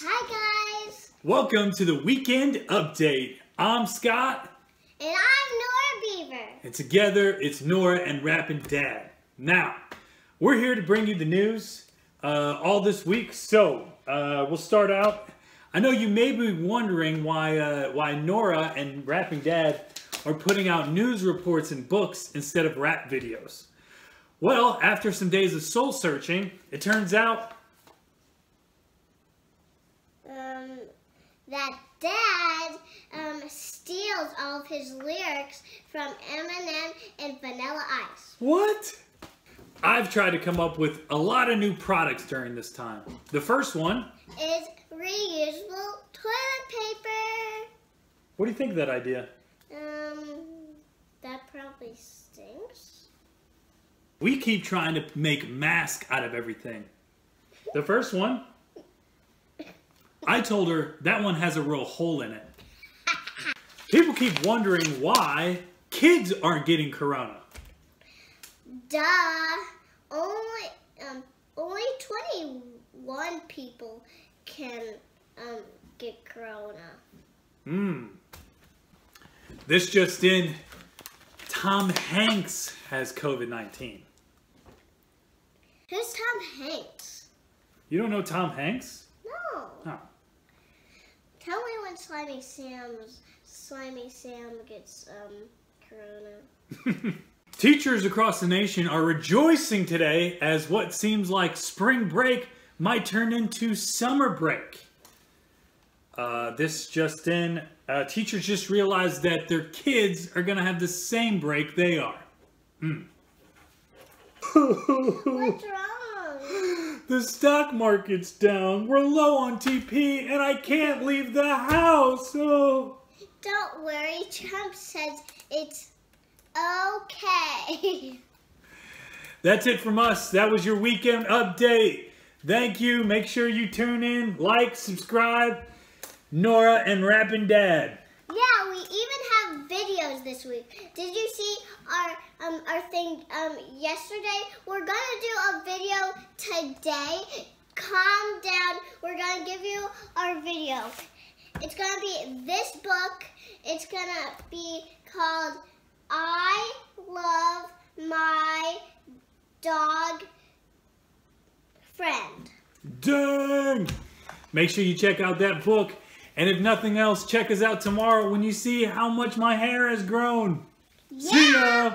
Hi guys! Welcome to the weekend update. I'm Scott. And I'm Norah Beaver. And together it's Norah and Rappin' Dad. Now, we're here to bring you the news uh, all this week. So, uh, we'll start out. I know you may be wondering why, uh, why Norah and Rapping Dad are putting out news reports and books instead of rap videos. Well, after some days of soul searching, it turns out um, that Dad um, steals all of his lyrics from Eminem and Vanilla Ice. What? I've tried to come up with a lot of new products during this time. The first one is reusable toilet paper. What do you think of that idea? Um, that probably stinks. We keep trying to make masks out of everything. The first one, I told her that one has a real hole in it. People keep wondering why kids aren't getting corona. Duh. Only um only 21 people can um get corona. Hmm. This just in, Tom Hanks has COVID-19. Who's Tom Hanks? You don't know Tom Hanks? No. Oh. When Slimy Sam's Slimy Sam gets um corona. Teachers across the nation are rejoicing today as what seems like spring break might turn into summer break. Uh, this just in, uh, teachers just realized that their kids are going to have the same break they are. Hmm. What's wrong? The stock market's down. We're low on TP and I can't leave the house. Oh. Don't worry, Trump says it's okay. That's it from us. That was your weekend update. Thank you. Make sure you tune in, like, subscribe. Norah and Rappin' Dad. Yeah, we even have videos this week. Did you see our our thing um yesterday? We're gonna do a video today. Calm down. We're gonna give you our video. It's gonna be this book. It's gonna be called I Love My Dog Friend. Dang! Make sure you check out that book. And if nothing else, check us out tomorrow when you see how much my hair has grown. Yeah. See ya!